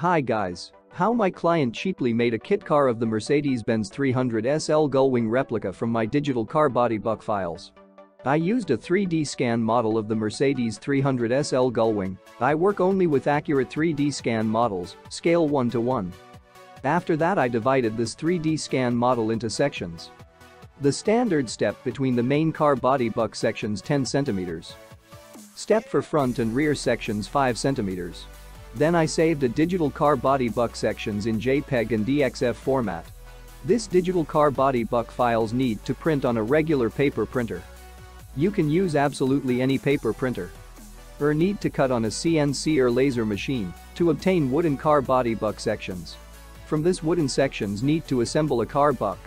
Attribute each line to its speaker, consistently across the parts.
Speaker 1: Hi guys. How my client cheaply made a kit car of the Mercedes-Benz 300 SL Gullwing replica from my digital car body buck files. I used a 3D scan model of the Mercedes 300 SL Gullwing. I work only with accurate 3D scan models, scale 1 to 1. After that I divided this 3D scan model into sections. The standard step between the main car body buck sections 10 cm. Step for front and rear sections 5 cm. Then I saved a digital car body buck sections in JPEG and DXF format. This digital car body buck files need to print on a regular paper printer. You can use absolutely any paper printer. Or need to cut on a CNC or laser machine to obtain wooden car body buck sections. From this wooden sections need to assemble a car buck.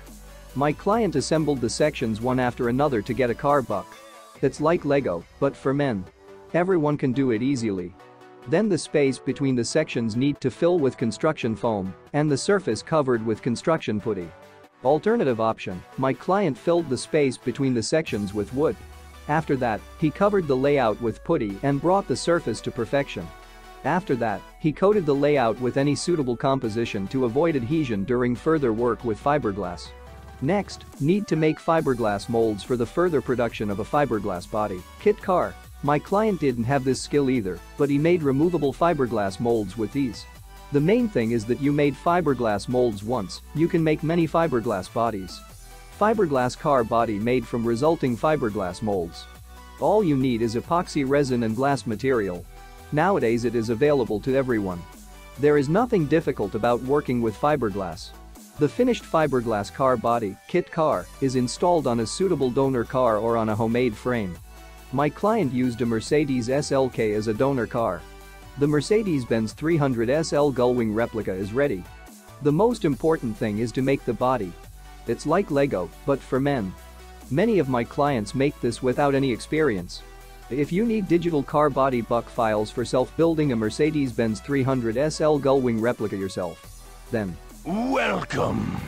Speaker 1: My client assembled the sections one after another to get a car buck. It's like Lego, but for men. Everyone can do it easily. Then the space between the sections need to fill with construction foam and the surface covered with construction putty. Alternative option, my client filled the space between the sections with wood. After that, he covered the layout with putty and brought the surface to perfection. After that, he coated the layout with any suitable composition to avoid adhesion during further work with fiberglass. Next, need to make fiberglass molds for the further production of a fiberglass body kit car my client didn't have this skill either, but he made removable fiberglass molds with ease. The main thing is that you made fiberglass molds once, you can make many fiberglass bodies. Fiberglass car body made from resulting fiberglass molds. All you need is epoxy resin and glass material. Nowadays it is available to everyone. There is nothing difficult about working with fiberglass. The finished fiberglass car body, kit car, is installed on a suitable donor car or on a homemade frame. My client used a Mercedes SLK as a donor car. The Mercedes-Benz 300 SL Gullwing replica is ready. The most important thing is to make the body. It's like Lego, but for men. Many of my clients make this without any experience. If you need digital car body buck files for self-building a Mercedes-Benz 300 SL Gullwing replica yourself, then
Speaker 2: Welcome